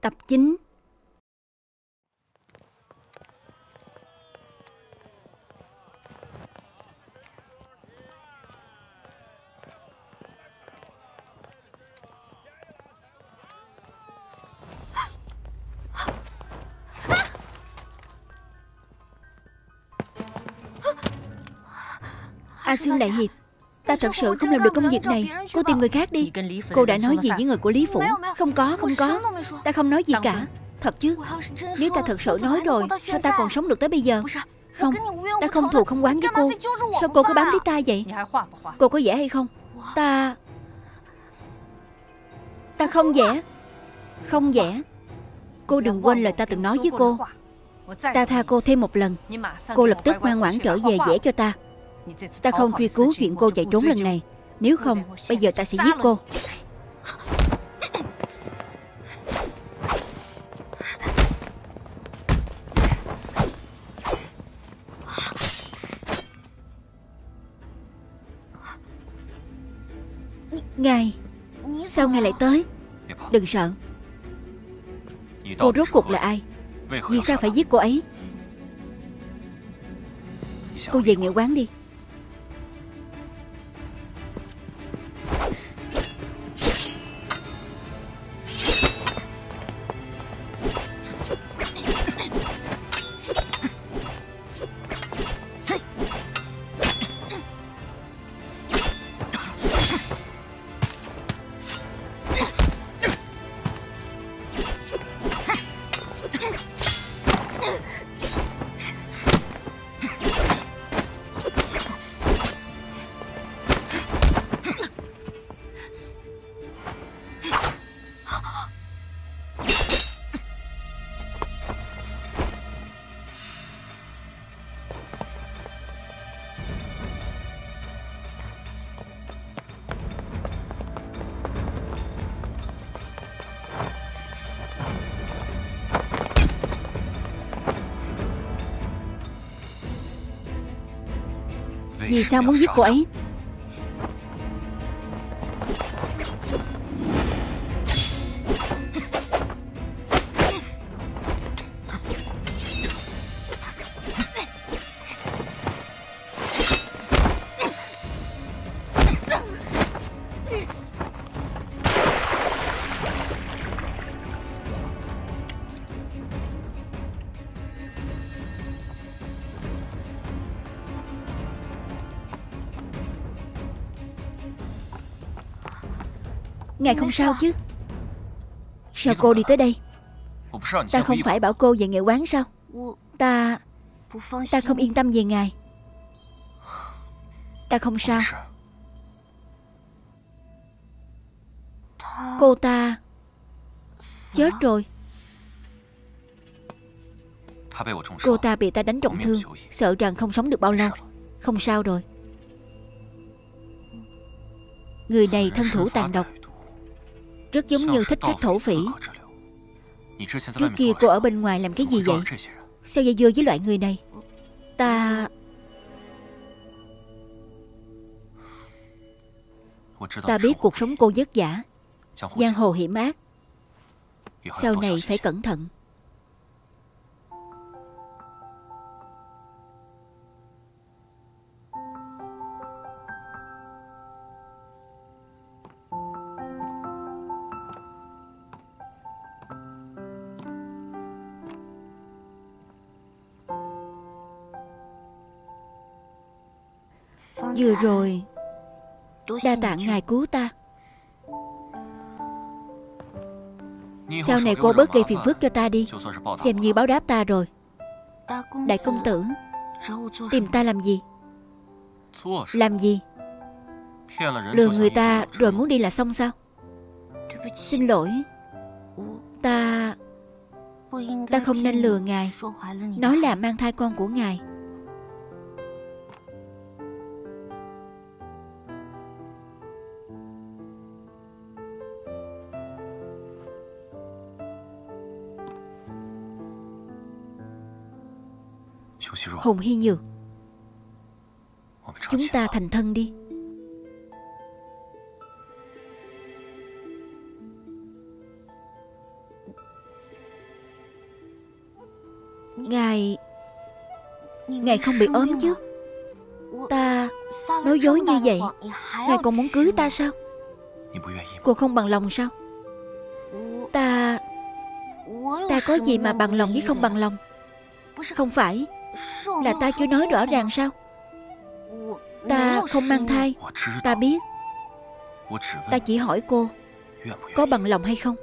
Tập 9 A Xuân Đại Hiệp Ta thật sự không làm được công việc này. Cô tìm người khác đi. Cô đã nói gì với người của Lý Phủ? Không có không có. Ta không nói gì cả. Thật chứ? Nếu ta thật sự nói rồi, Sao ta còn sống được tới bây giờ? Không, Ta không thù không quán với cô. Sao cô cứ bám lấy ta vậy? Cô có vẽ hay không? Ta Ta không vẽ Không vẽ Cô đừng quên lời ta từng nói với cô. Ta tha cô thêm một lần. Cô lập tức ngoan ngoãn trở về vẽ cho ta. Ta không truy cứu chuyện cô chạy trốn lần này. Nếu không, Bây giờ ta sẽ giết cô. Ngài, Sao ngài lại tới? Đừng sợ. Cô rốt cuộc là ai? Vì sao phải giết cô ấy? Cô về nghệ quán đi. Vì sao muốn giết cô ấy? Ngài không sao chứ. Sao cô đi tới đây? Ta không phải bảo cô về nghệ quán sao? Ta Ta không yên tâm về ngài. Ta không sao. Cô ta Chết rồi. Cô ta bị ta đánh trọng thương. Sợ rằng không sống được bao lâu. Không sao rồi. Người này thân thủ tàn độc. Rất giống như thích khách thổ phỉ. Trước kia cô ở bên ngoài làm cái gì vậy? Sao dây dưa với loại người này? Ta Ta biết cuộc sống cô vất vả. Giang hồ hiểm ác. Sau này phải cẩn thận. Vừa rồi Đa tạ ngài cứu ta. Sau này cô bớt gây phiền phức cho ta đi. Xem như báo đáp ta rồi. Đại công tử Tìm ta làm gì? Làm gì? Lừa người ta rồi muốn đi là xong sao? Xin lỗi. Ta Ta không nên lừa ngài. Nói là mang thai con của ngài Hùng Hy Nhược. Chúng ta thành thân đi. Ngài Ngài không bị ốm chứ? Ta nói dối như vậy? Ngài còn muốn cưới ta sao? Cô không bằng lòng sao? Ta Ta có gì mà bằng lòng với không bằng lòng? Không phải Là ta chưa nói rõ ràng sao? Ta không mang thai. Ta biết. Ta chỉ hỏi cô Có bằng lòng hay không?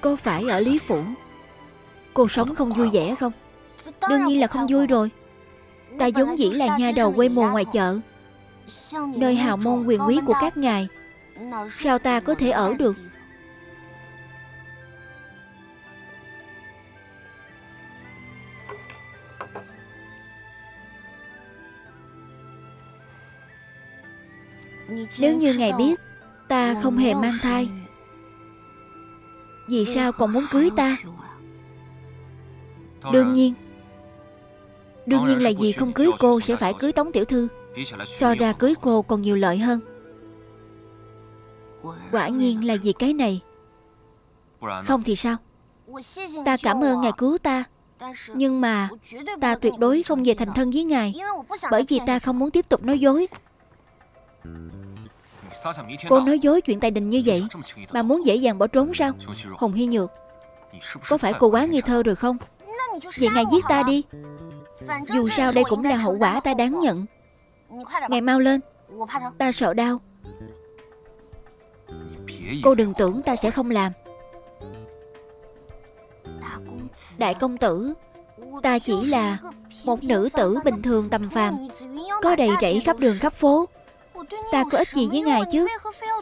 Có phải ở Lý Phủ Cô sống không vui vẻ không? Đương nhiên là không vui rồi Ta giống dĩ là nha đầu quê mùa ngoài chợ. Nơi hào môn quyền quý của các ngài. Sao ta có thể ở được? Nếu như ngài biết, Ta không hề mang thai. Vì sao còn muốn cưới ta? Đương nhiên Đương nhiên là vì không cưới cô sẽ phải cưới Tống Tiểu Thư. So ra cưới cô. còn nhiều lợi hơn. Quả nhiên là vì cái này. Không thì sao? Ta cảm ơn ngài cứu ta. Nhưng mà Ta tuyệt đối không về thành thân với ngài Bởi vì ta không muốn tiếp tục nói dối. Cô nói dối chuyện tài đình như vậy Mà muốn dễ dàng bỏ trốn sao? Hồng Hy Nhược Có phải cô quá nghi thơ rồi không? Vậy ngài giết ta đi dù sao đây cũng là hậu quả ta đáng nhận. Ngài mau lên. Ta sợ đau. Cô đừng tưởng ta sẽ không làm. Đại công tử, Ta chỉ là Một nữ tử bình thường tầm phàm, Có đầy rẫy khắp đường khắp phố. Ta có ích gì với ngài chứ?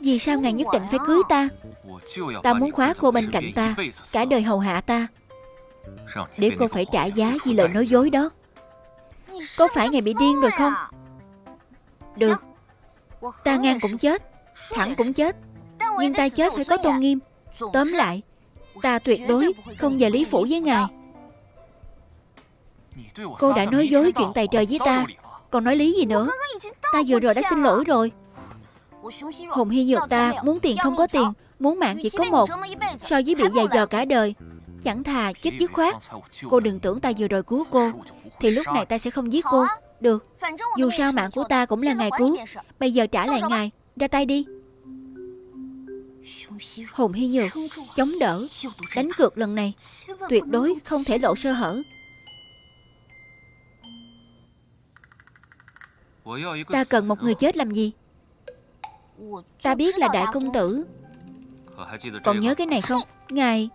Vì sao ngài nhất định phải cưới ta? Ta muốn khóa cô bên cạnh ta, Cả đời hầu hạ ta. Để cô phải trả giá vì lời nói dối đó. Có phải ngài bị điên rồi không? Được. Ta ngang cũng chết, Thẳng cũng chết, Nhưng ta chết phải có tôn nghiêm. Tóm lại, Ta tuyệt đối không về lý phủ với ngài. Cô đã nói dối chuyện tài trời với ta, Còn nói lý gì nữa? Ta vừa rồi đã xin lỗi rồi. Hùng Hy Nhược ta muốn tiền không có tiền, Muốn mạng chỉ có một, So với bị dày dò cả đời. Chẳng thà chết dứt khoát. Cô đừng tưởng ta vừa rồi cứu cô, Thì lúc này ta sẽ không giết cô. Được, Dù sao mạng của ta cũng là ngài cứu. Bây giờ trả lại ngài, Ra tay đi. Hùng Hy Nhược Chống đỡ, Đánh cược lần này. Tuyệt đối không thể lộ sơ hở. Ta cần một người chết làm gì? Ta biết là đại công tử. Còn nhớ cái này không? Ngài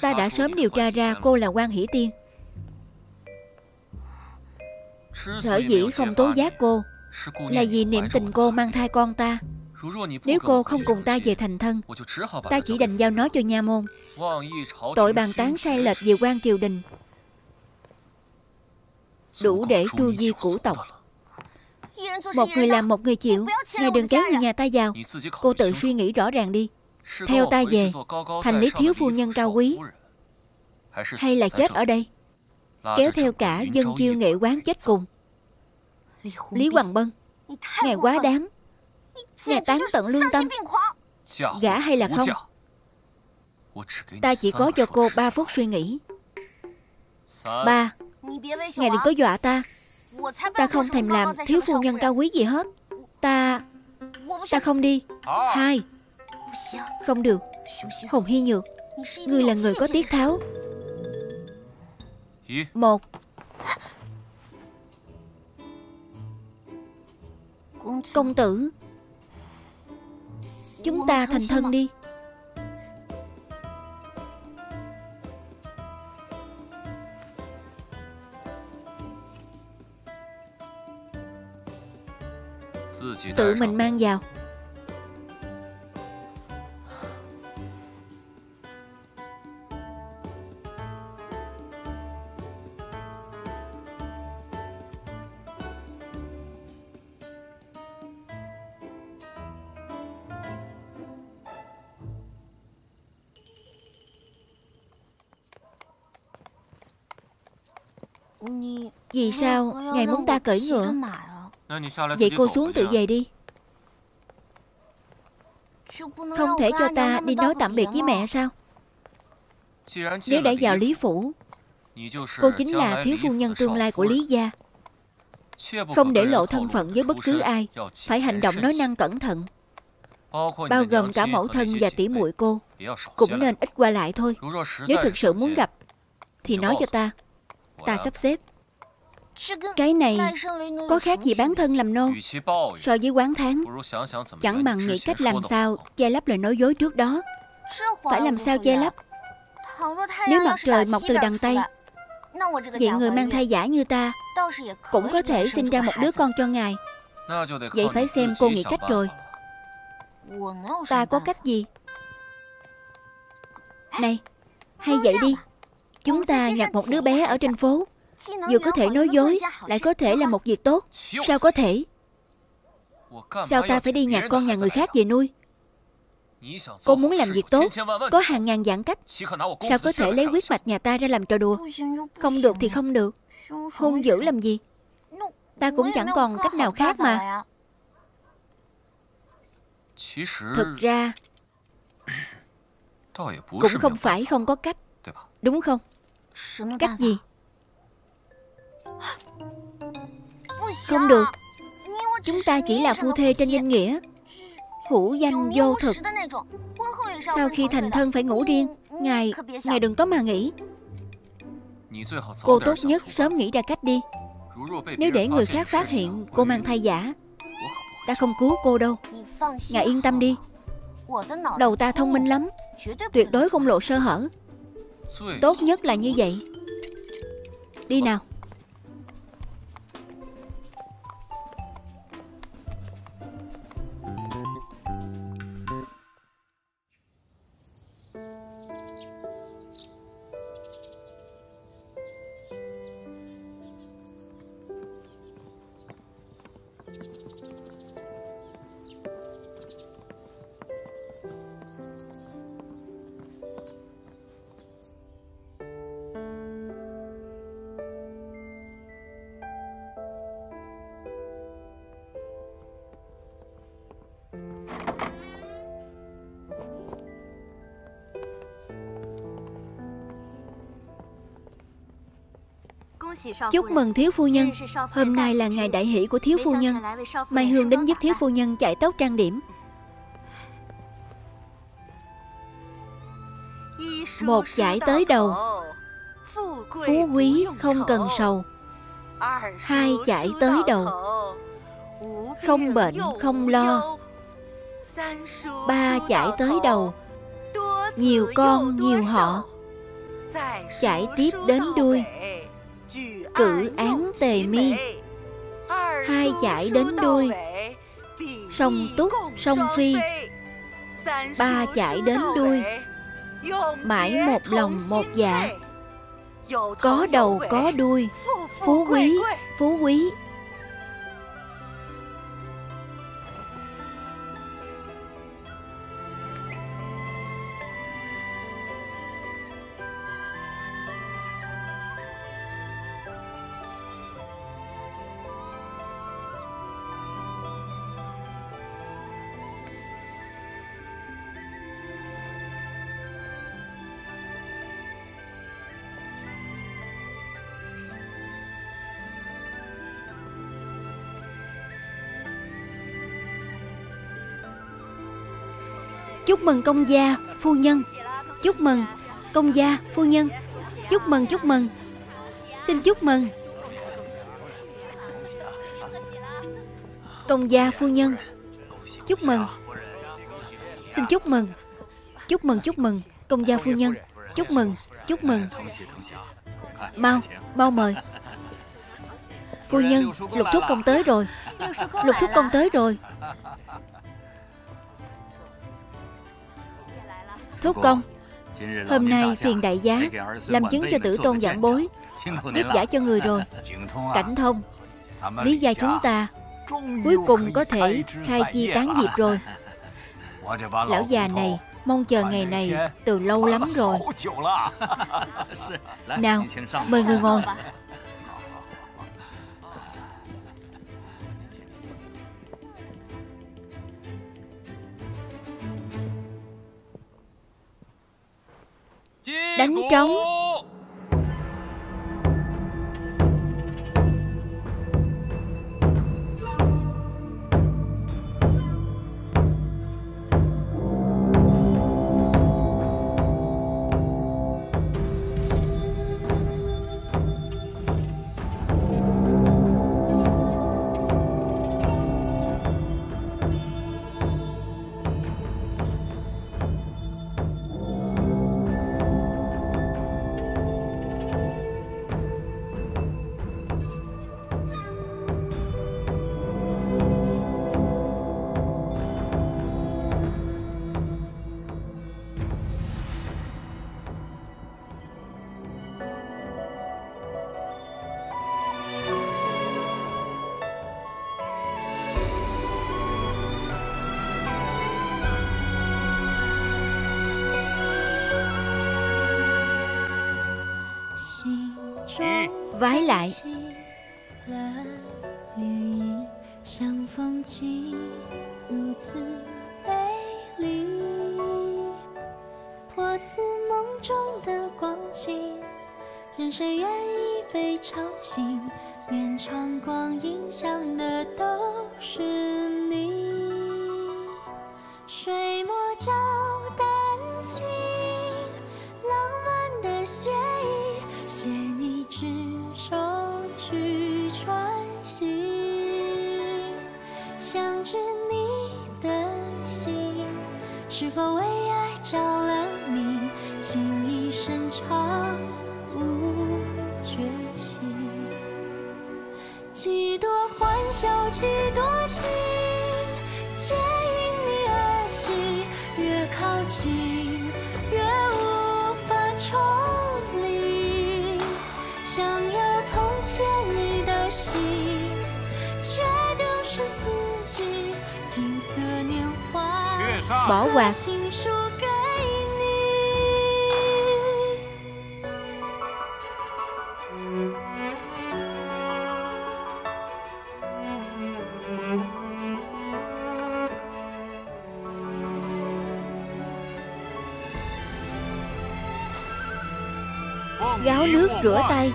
Ta đã sớm điều tra ra cô là quan hỷ tiên. Sở dĩ không tố giác cô Là vì niệm tình cô mang thai con ta. Nếu cô không cùng ta về thành thân Ta chỉ đành giao nó cho nha môn. Tội bàn tán sai lệch về quan triều đình. Đủ để tru di củ tộc. Một người làm một người chịu Ngài đừng kéo người nhà ta vào. Cô tự suy nghĩ rõ ràng đi theo ta về Thành lý thiếu phu nhân cao quý Hay là chết ở đây Kéo theo cả dân chiêu nghệ quán chết cùng。Lý Hoàng Bân Ngài quá đáng。Ngài tán tận lương tâm。Gã hay là không？Ta chỉ có cho cô 3 phút suy nghĩ。Ba Ngài đừng có dọa ta Ta không thèm làm thiếu phu nhân cao quý gì hết。Ta Ta không đi。Hai không được. Hồng Hy Nhược, Ngươi là người có tiết tháo. Một. Công tử, Chúng ta thành thân đi. Tự mình mang vào. Vì sao? Ngài muốn ta cởi ngựa. Vậy cô xuống tự về đi. Không thể cho ta đi nói tạm biệt với mẹ sao? Nếu đã vào Lý Phủ, Cô chính là thiếu phu nhân tương lai của Lý Gia. Không để lộ thân phận với bất cứ ai, Phải hành động nói năng cẩn thận. Bao gồm cả mẫu thân và tỷ muội cô, Cũng nên ít qua lại thôi. Nếu thực sự muốn gặp, Thì nói cho ta. Ta sắp xếp. Cái này Có khác gì bán thân làm nô. So với quán tháng Chẳng bằng nghĩ cách làm sao Che lấp lời nói dối trước đó. Phải làm sao che lấp？Nếu mặt trời mọc từ đằng Tây Vậy người mang thai giả như ta Cũng có thể sinh ra một đứa con cho ngài. Vậy phải xem cô nghĩ cách rồi。Ta có cách gì? Này Hay vậy đi. Chúng ta nhặt một đứa bé ở trên phố Vừa có thể nói dối, Lại có thể là một việc tốt. Sao có thể? Sao ta phải đi nhặt con nhà người khác về nuôi? Cô muốn làm việc tốt, Có hàng ngàn giãn cách. Sao có thể lấy quyết mạch nhà ta ra làm trò đùa? Không được thì không được. Không dữ làm gì? Ta cũng chẳng còn cách nào khác mà. Thực ra, Cũng không phải không có cách. Đúng không? Cách gì? Không được. Chúng ta chỉ là phu thê trên danh nghĩa. Hữu danh vô thực. Sau khi thành thân phải ngủ riêng Ngài, ngài đừng có mà nghĩ. Cô tốt nhất sớm nghĩ ra cách đi. Nếu để người khác phát hiện cô mang thai giả. Ta không cứu cô đâu. Ngài yên tâm đi. Đầu ta thông minh lắm. Tuyệt đối không lộ sơ hở. Tốt nhất là như vậy. Đi nào. Chúc mừng thiếu phu nhân. Hôm nay là ngày đại hỷ của thiếu phu nhân. Mai Hương đến giúp thiếu phu nhân chạy tóc trang điểm. Một chải tới đầu. Phú quý không cần sầu. Hai chải tới đầu. Không bệnh không lo. Ba chải tới đầu. Nhiều con nhiều họ. Chải tiếp đến đuôi cử án tề mi. hai chạy đến đuôi song túc song phi. Ba chạy đến đuôi mãi một lòng một dạ. Có đầu có đuôi. Phú quý phú quý Chúc mừng công gia, phu nhân. Chúc mừng công gia, phu nhân. Chúc mừng, chúc mừng. Xin chúc mừng. Công gia, phu nhân. Chúc mừng. Xin chúc mừng. Chúc mừng, chúc mừng. Công gia, phu nhân. Chúc mừng, chúc mừng. Mau, mau mời. Phu nhân, lục thuốc công tới rồi. Lục thuốc công tới rồi. Thúc công. Hôm nay phiền đại giá Làm chứng cho tử tôn giảng bối. Giúp giải cho người rồi. Cảnh thông. Lý gia chúng ta Cuối cùng có thể khai chi tán diệp rồi. Lão già này Mong chờ ngày này từ lâu lắm rồi. Nào Mời người ngồi đánh trống. vái lại. 情已深长，不绝情。几多欢笑，几多情，皆因你而起。越靠近，越无法抽离。想要偷窃你的心，却丢失自己。金色年华，薄婉。rửa tay.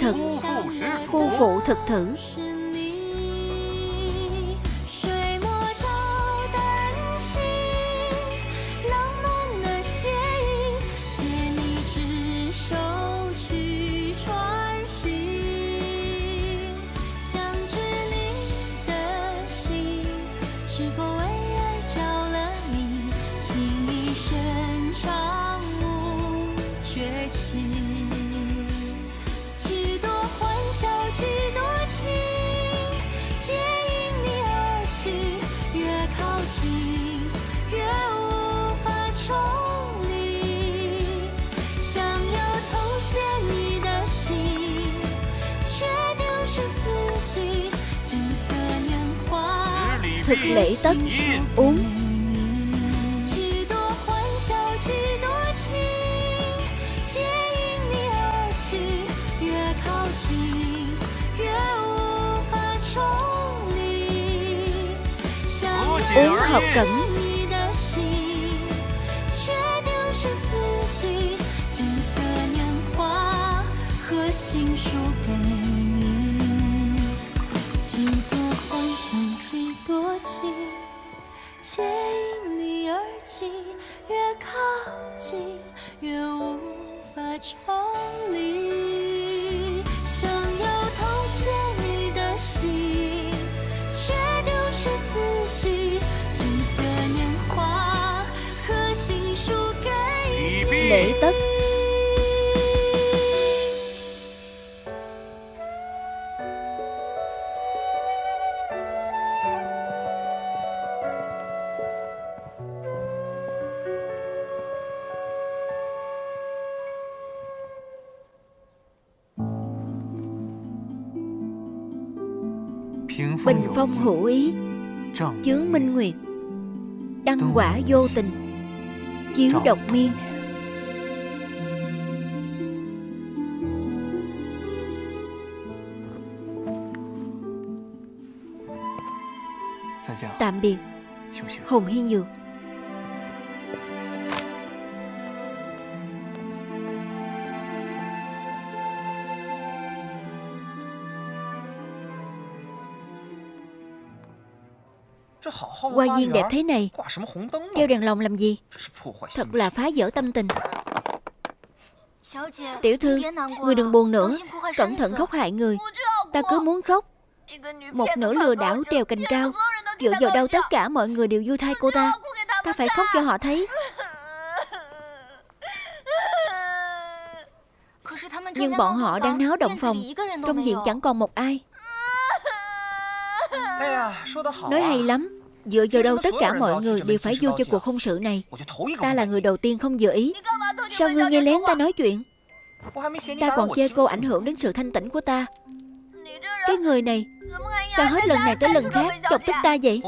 thực phu phụ thực thử. lễ tất. Uống. Uống hợp cẩn. 心几多情皆因你而起越靠近越无法抽离。Phong hữu ý. Chướng minh nguyệt. Đăng quả vô tình. Chiếu độc miên. Tạm biệt. Hồng Hy Nhược 花 viên đẹp thế này Treo đèn lồng làm gì？Thật là phá vỡ tâm tình。Tiểu thư Người đừng buồn nữa Cẩn thận khóc hại người。Ta cứ muốn khóc。Một nửa lừa đảo trèo cành cao Dựa vào đâu tất cả mọi người đều vui thay cô ta Ta phải khóc cho họ thấy。Nhưng bọn họ đang náo động phòng Trong viện chẳng còn một ai Nói hay lắm Dựa vào đâu tất cả mọi người đều phải vô cho cuộc hôn sự này. Ta là người đầu tiên không dự ý. Sao ngươi nghe lén ta nói chuyện? Ta còn chê cô ảnh hưởng đến sự thanh tĩnh của ta. Cái người này Sao hết lần này tới lần khác chọc tức ta vậy?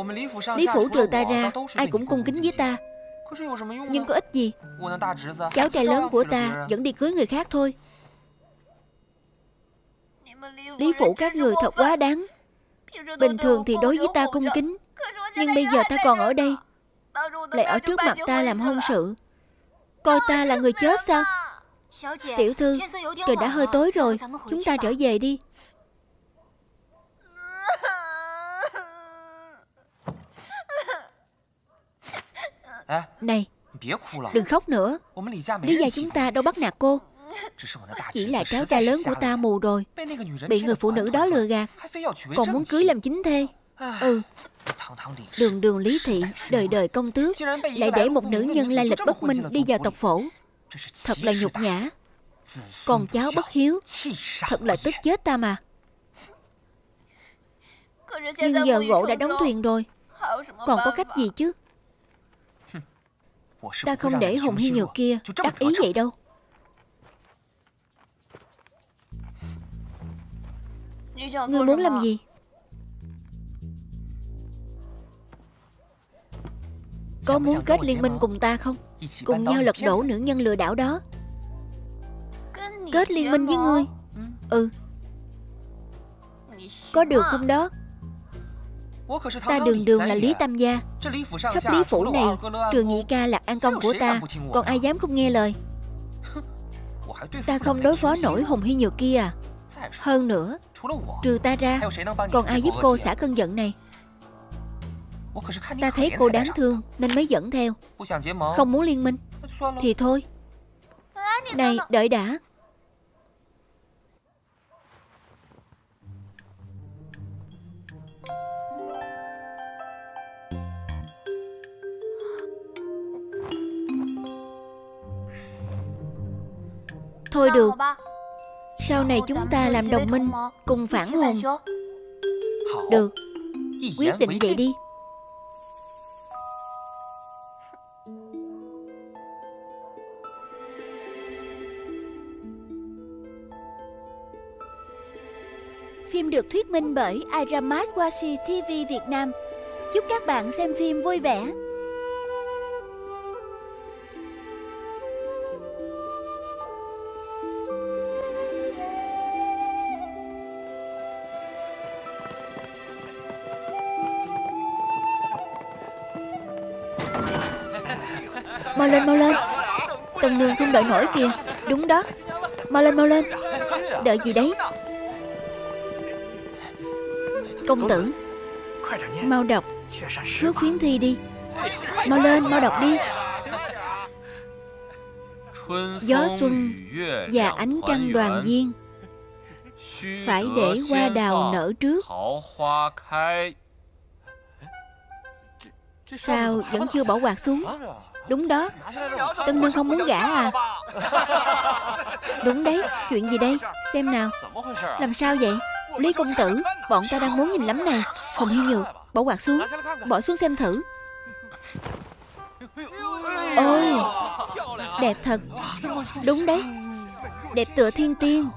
Lý phủ trừ ta ra Ai cũng cung kính với ta. Nhưng có ích gì? Cháu trai lớn của ta vẫn đi cưới người khác thôi. Lý phủ các người thật quá đáng Bình thường thì đối với ta cung kính Nhưng bây giờ ta còn ở đây. Lại ở trước mặt ta làm hôn sự. Coi ta là người chết sao? Tiểu thư Trời đã hơi tối rồi. Chúng ta trở về đi. Này Đừng khóc nữa. Lý gia chúng ta đâu bắt nạt cô. Chỉ là cháu trai lớn của ta mù rồi. Bị người phụ nữ đó lừa gạt. Còn muốn cưới làm chính thê. Ừ Đường đường lý thị Đời đời công tước Lại để một nữ nhân lai lịch bất minh đi vào tộc phổ. Thật là nhục nhã. Còn cháu bất hiếu. Thật là tức chết ta mà. Nhưng giờ gỗ đã đóng thuyền rồi. Còn có cách gì chứ? Ta không để Hùng Hy Nhược kia đắc ý vậy đâu. Ngươi muốn làm gì Có muốn kết liên minh cùng ta không? Cùng nhau lật đổ nữ nhân lừa đảo đó. Kết liên minh với ngươi. Ừ. Có được không đó? Ta đường đường là Lý Tam Gia. Khắp Lý Phủ này Trường nhị ca là an công của ta. Còn ai dám không nghe lời? Ta không đối phó nổi Hùng Hy Nhược kia à? Hơn nữa Trừ ta ra Còn ai giúp cô xả cơn giận này Ta thấy cô đáng thương Nên mới dẫn theo. Không muốn liên minh. Thì thôi. Này đợi đã. Thôi được. sau này chúng ta làm đồng minh Cùng phản hồn. Được. Quyết định vậy đi được thuyết minh bởi Iramat Washi TV Việt Nam. Chúc các bạn xem phim vui vẻ. Mau lên mau lên. Tần nương không đợi nổi kìa. Đúng đó. Mau lên mau lên. Đợi gì đấy? Công tử. Mau đọc. Cướp phiến thi đi. Mau lên, mau đọc đi. Gió xuân và ánh trăng đoàn viên Phải để hoa đào nở trước. Sao vẫn chưa bỏ quạt xuống? Đúng đó. Tân Nương không muốn gả à? Đúng đấy. Chuyện gì đây? Xem nào. Làm sao vậy? Lý công tử, Bọn ta đang muốn nhìn lắm nè. Hồng Hiên Nhược, Bỏ quạt xuống. Bỏ xuống xem thử. Ôi, Đẹp thật. Đúng đấy. Đẹp tựa thiên tiên.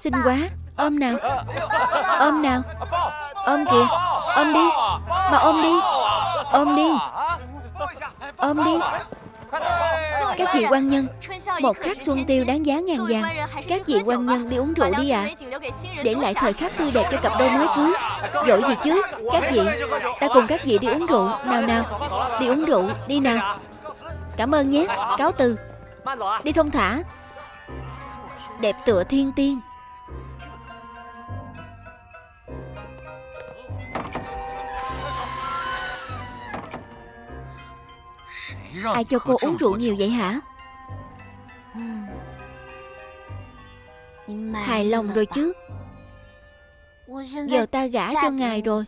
Xinh quá. Ôm nào. Ôm nào. Ôm kìa. Ôm đi. Mà ôm đi. Ôm đi. Ôm đi. Các vị quan nhân Một khắc xuân tiêu đáng giá ngàn vàng Các vị quan nhân đi uống rượu đi ạ à. Để lại thời khắc tươi đẹp cho cặp đôi mới cưới. Dội gì chứ? Các vị Ta cùng các vị đi uống rượu. Nào nào Đi uống rượu Đi nào. Cảm ơn nhé Cáo từ. Đi thông thả. Đẹp tựa thiên tiên Ai cho cô uống rượu nhiều vậy hả? Hài lòng rồi chứ. Giờ ta gả cho ngài rồi.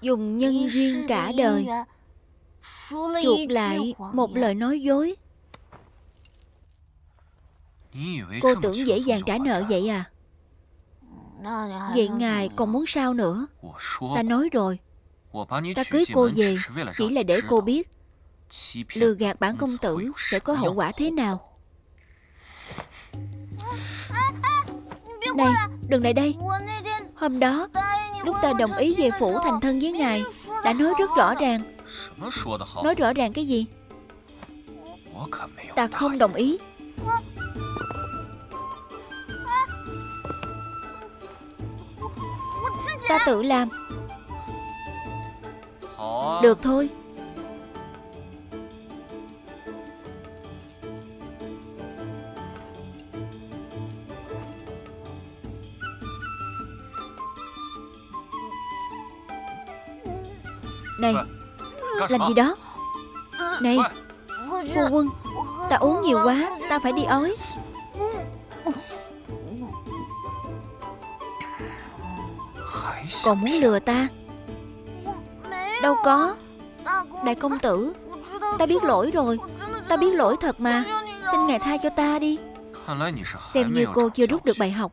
Dùng nhân duyên cả đời. Chuột lại một lời nói dối. Cô tưởng dễ dàng trả nợ vậy à? Vậy ngài còn muốn sao nữa? Ta nói rồi Ta cưới cô về chỉ là để cô biết Lừa gạt bản công tử sẽ có hậu quả thế nào? Này, đừng lại đây. Hôm đó, lúc ta đồng ý về phủ thành thân với ngài Đã nói rất rõ ràng. Nói rõ ràng cái gì? Ta không đồng ý. Ta tự làm được thôi. Này Làm gì đó? Này Phu quân Ta uống nhiều quá Ta phải đi ói. Còn muốn lừa ta Đâu có. Đại công tử, Ta biết lỗi rồi. Ta biết lỗi thật mà. Xin ngài tha cho ta đi. Xem như cô chưa rút được bài học.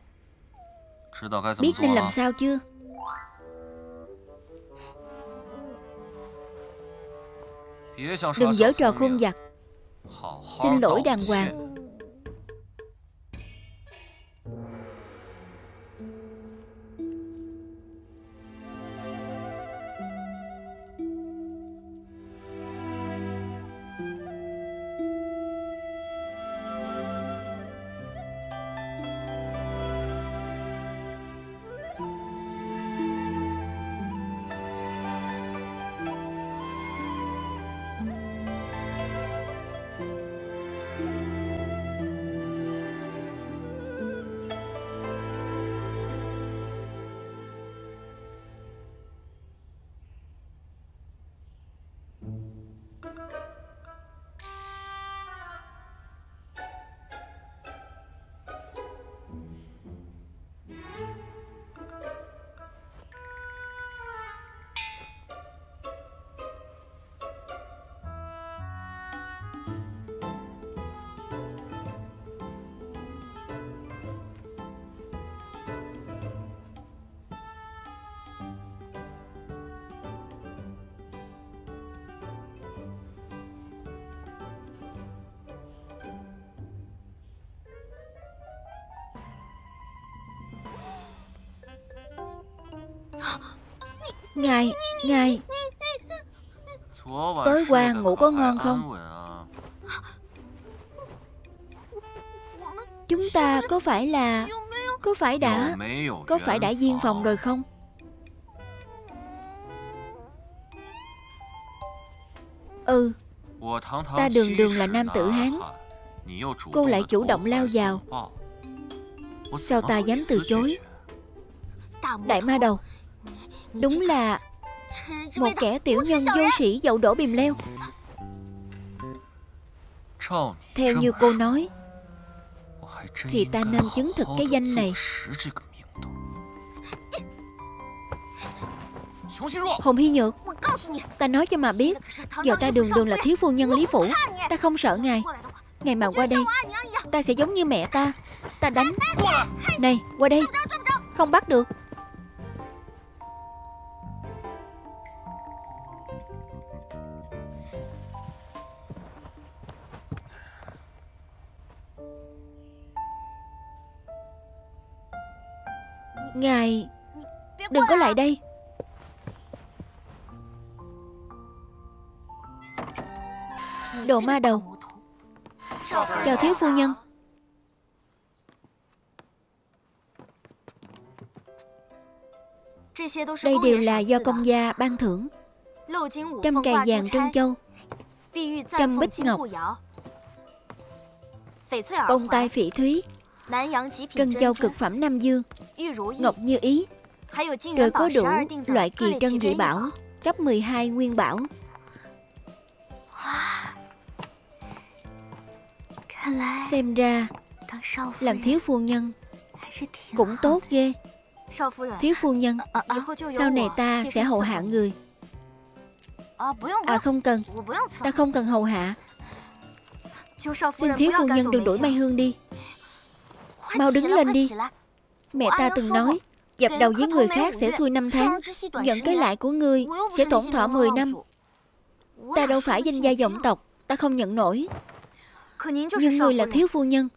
Biết nên làm sao chưa? Đừng giở trò khôn giặc Xin lỗi đàng hoàng. Ngài, ngài. Tối qua ngủ có ngon không? Chúng ta có phải là Có phải đã Có phải đã viên phòng rồi không? Ừ. Ta đường đường là nam tử Hán. Cô lại chủ động lao vào. Sao ta dám từ chối? Đại ma đầu Đúng là Một kẻ tiểu nhân vô sĩ dậu đổ bìm leo. Theo như cô nói, Thì ta nên chứng thực cái danh này. Hồng Hy Nhược, Ta nói cho mà biết, Giờ ta đường đường là thiếu phu nhân Lý Phủ, Ta không sợ ngài. Ngày mà qua đây, Ta sẽ giống như mẹ ta. Ta đánh. Này, qua đây. Không bắt được. Ngài Đừng có lại đây. Đồ ma đầu. Chào thiếu phu nhân. Đây đều là do công gia ban thưởng. Trăm cài vàng trân châu. Trăm bích ngọc. Bông tai phỉ thúy Trân châu cực phẩm Nam Dương. Ngọc như ý. Rồi có đủ loại kỳ trân dị bảo. Cấp 12 nguyên bảo. Xem ra Làm thiếu phu nhân Cũng tốt ghê. Thiếu phu nhân Sau này ta sẽ hầu hạ người. À không cần. Ta không cần hầu hạ. Xin thiếu phu nhân đừng đuổi Mai Hương đi Mau đứng lên đi. Mẹ ta từng nói Dập đầu với người khác sẽ xuôi năm tháng Nhận cái lại của ngươi Sẽ tổn thọ 10 năm. Ta đâu phải danh gia vọng tộc Ta không nhận nổi. Nhưng người là thiếu phu nhân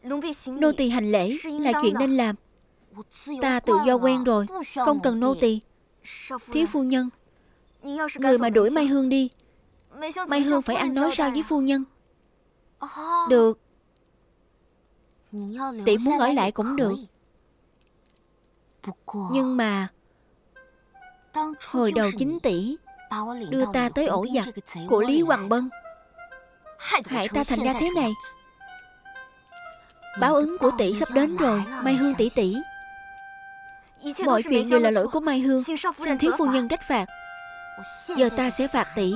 Nô tỳ hành lễ là chuyện nên làm. Ta tự do quen rồi Không cần nô tỳ. Thiếu phu nhân. Người mà đuổi Mai Hương đi. Mai Hương phải ăn nói sao với phu nhân. Được Tỷ muốn ở lại cũng được. Nhưng mà Hồi đầu chính tỷ Đưa ta tới ổ giặc Của Lý Hoàng Bân. Hại ta thành ra thế này. Báo ứng của tỷ sắp đến rồi. Mai Hương tỷ tỷ. Mọi chuyện đều là lỗi của Mai Hương. Xin thiếu phu nhân trách phạt. Giờ ta sẽ phạt tỷ.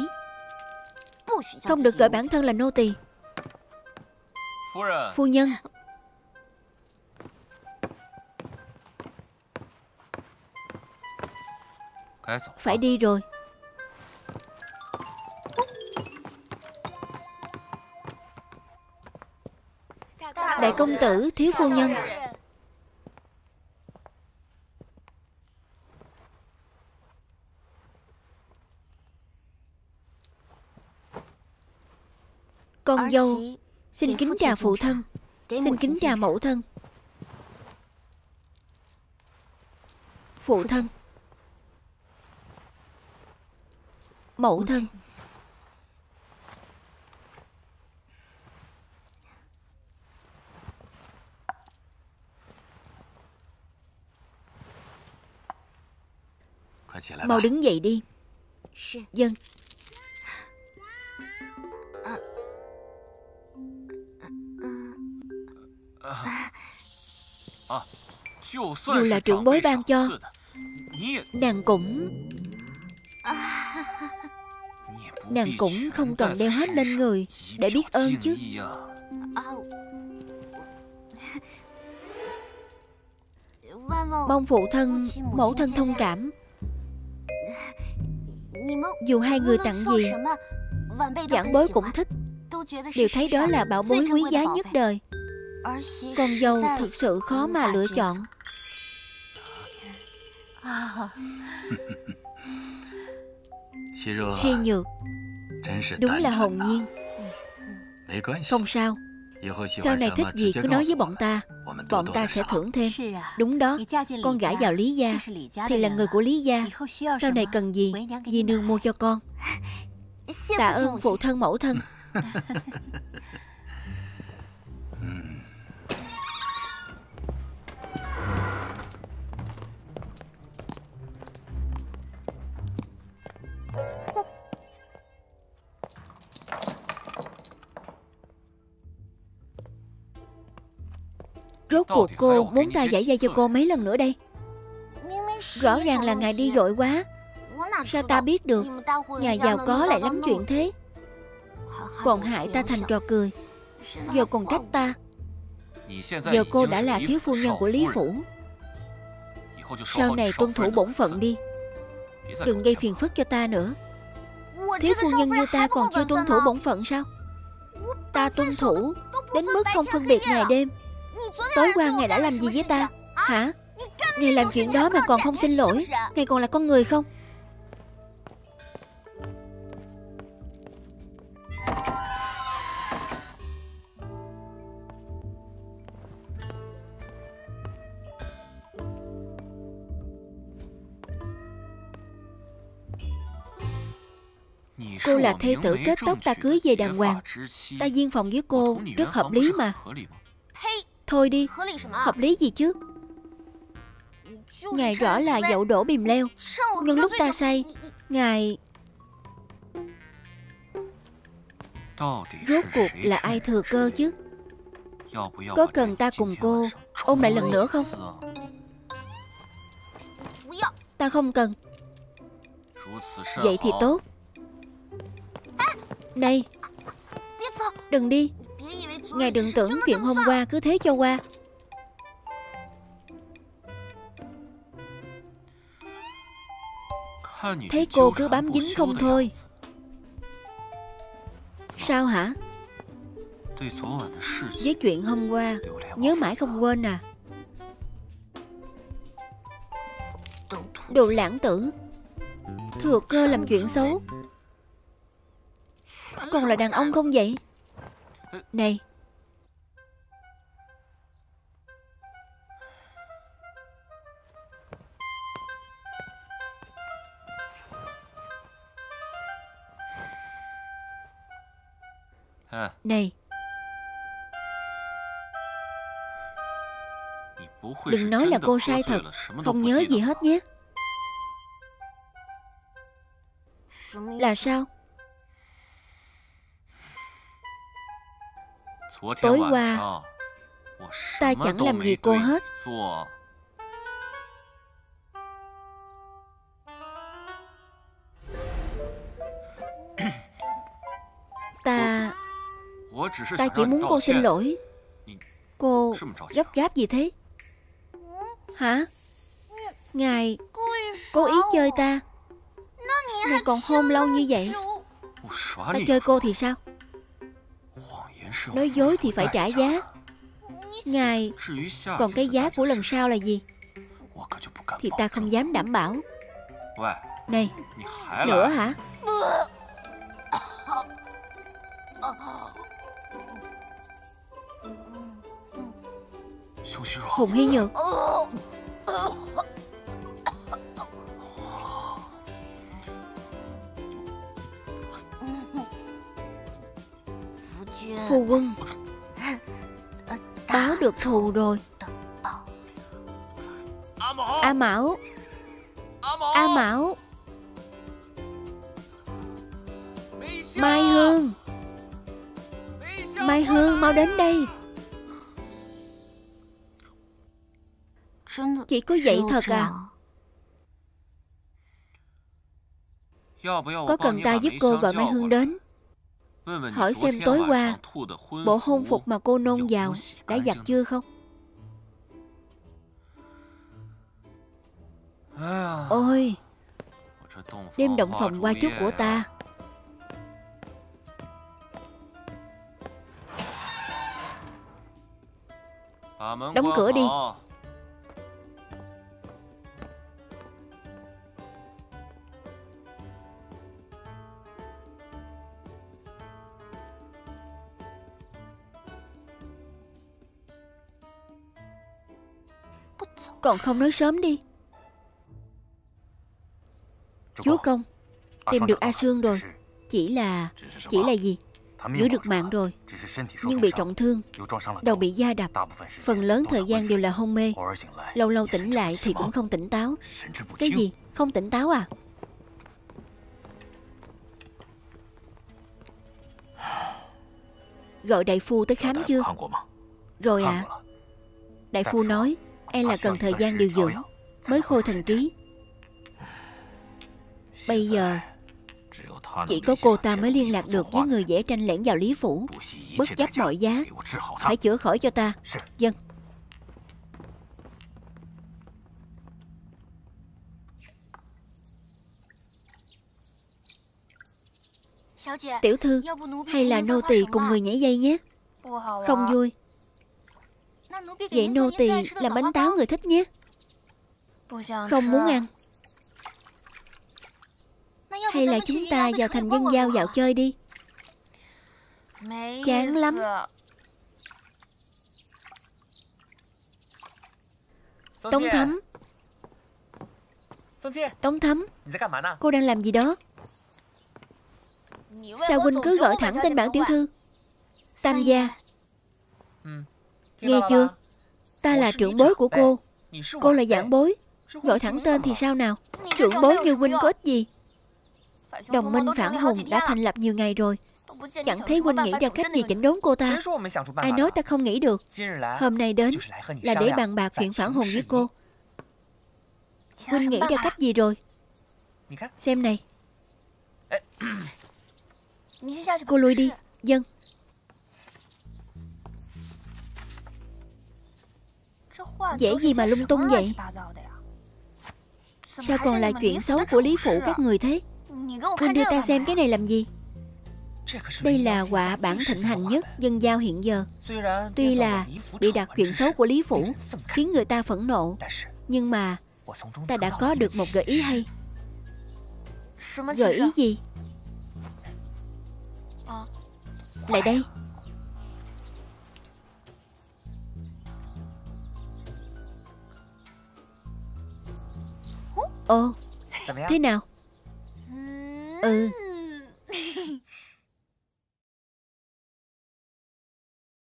Không được gọi bản thân là nô tỳ. Phu nhân Phải đi rồi. Đại công tử, thiếu phu nhân. Con dâu Xin kính chào phụ thân. Xin kính chào mẫu thân. Phụ thân Mẫu thân. Mau đứng dậy đi. Dân. Dù là trưởng bối ban cho Nàng cũng Nàng cũng không cần đeo hết lên người Để biết ơn chứ. Mong phụ thân Mẫu thân thông cảm. Dù hai người tặng gì Giảng bối cũng thích. Đều thấy đó là bảo bối quý giá nhất đời. Con dâu thật sự khó mà lựa chọn. Hy nhược Đúng là hồn nhiên。Không sao Sau này thích gì cứ nói với bọn ta Bọn ta sẽ thưởng thêm。Đúng đó Con gả vào Lý Gia Thì là người của Lý Gia Sau này cần gì Di nương mua cho con Tạ ơn phụ thân mẫu thân Rốt cuộc cô muốn ta giải dây cho cô mấy lần nữa đây. Rõ ràng là ngài đi dội quá. Sao ta biết được? Nhà giàu có lại lắm chuyện thế. Còn hại ta thành trò cười. Giờ còn trách ta. Giờ cô đã là thiếu phu nhân của Lý Phủ. Sau này tuân thủ bổn phận đi. Đừng gây phiền phức cho ta nữa. Thiếu phu nhân như ta còn chưa tuân thủ bổn phận sao? Ta tuân thủ Đến mức không phân biệt ngày đêm Tối qua ngài đã làm gì với ta? Hả? Ngài làm chuyện đó mà còn không xin lỗi. Ngài còn là con người không? Cô là thê tử kết tóc ta cưới về đàng hoàng. Ta duyên phòng với cô Rất hợp lý mà. Thôi đi Hợp lý gì chứ? Ngài rõ là dậu đổ bìm leo. Nhưng lúc ta say Ngài Rốt cuộc là ai thừa cơ chứ? Có cần ta cùng cô Ôm lại lần nữa không? Ta không cần. Vậy thì tốt. Này Đừng đi Ngài đừng tưởng chuyện hôm qua cứ thế cho qua. Thấy cô cứ bám dính không thôi. Sao hả? Với chuyện hôm qua Nhớ mãi không quên à? Đồ lãng tử. Thừa cơ làm chuyện xấu. Còn là đàn ông không vậy? Này Này. Đừng nói là cô sai thật. Không nhớ gì hết nhé. Là sao? Tối qua Ta chẳng làm gì cô hết Ta chỉ muốn cô xin lỗi. Cô gấp gáp gì thế? Hả? Ngài Cố ý chơi ta. Ngài còn hôn lâu như vậy. Ta chơi cô thì sao? Nói dối thì phải trả giá. Ngài Còn cái giá của lần sau là gì? Thì ta không dám đảm bảo. Này Nữa hả Hùng Hy Nhược Phu quân Báo được thù rồi. A Mão Chỉ có vậy thật à? Có cần ta giúp cô gọi Mai Hương đến? Hỏi xem tối qua Bộ hôn phục mà cô nôn vào Đã giặt chưa không? Ôi Đêm động phòng qua chút của ta. Đóng cửa đi Còn không nói sớm đi. Chúa công Tìm được A Sương rồi. Chỉ là Chỉ là gì? Giữ được mạng rồi. Nhưng bị trọng thương Đầu bị da đập Phần lớn thời gian đều là hôn mê Lâu lâu tỉnh lại thì cũng không tỉnh táo Cái gì? Không tỉnh táo à? Gọi đại phu tới khám chưa? Rồi à? Đại phu nói E là cần thời gian điều dưỡng Mới khôi thần trí. Bây giờ Chỉ có cô ta mới liên lạc được với người dễ tranh lẻn vào Lý Phủ. Bất chấp mọi giá Phải chữa khỏi cho ta. Dân. Tiểu thư Hay là nô tỳ cùng người nhảy dây nhé. Không vui Vậy nô tỳ làm bánh táo người thích nhé. Không muốn ăn. Hay là chúng ta vào thành dân giao dạo chơi đi. Chán lắm. Tống Thấm. Tống Thấm, Cô đang làm gì đó? Sao huynh cứ gọi thẳng tên bản tiểu thư? Tam gia. Nghe chưa? Ta là trưởng bối của cô. Cô là giảng bối. Gọi thẳng tên thì sao nào? Trưởng bối như huynh có ích gì? Đồng minh phản hùng đã thành lập nhiều ngày rồi. Chẳng thấy huynh nghĩ ra cách gì chỉnh đốn cô ta. Ai nói ta không nghĩ được. Hôm nay đến là để bàn bạc chuyện phản hùng với cô. Huynh nghĩ ra cách gì rồi? Xem này. Cô lui đi. Dân Dễ gì mà lung tung vậy? Sao còn là chuyện xấu của Lý Phụ các người thế? Huynh đưa ta xem cái này làm gì? Đây là quả bản thịnh hành nhất dân giao hiện giờ. Tuy là bị đặt chuyện xấu của Lý Phủ, Khiến người ta phẫn nộ, Nhưng mà Ta đã có được một gợi ý hay. Gợi ý gì? Lại đây. Ồ Thế nào? Ừ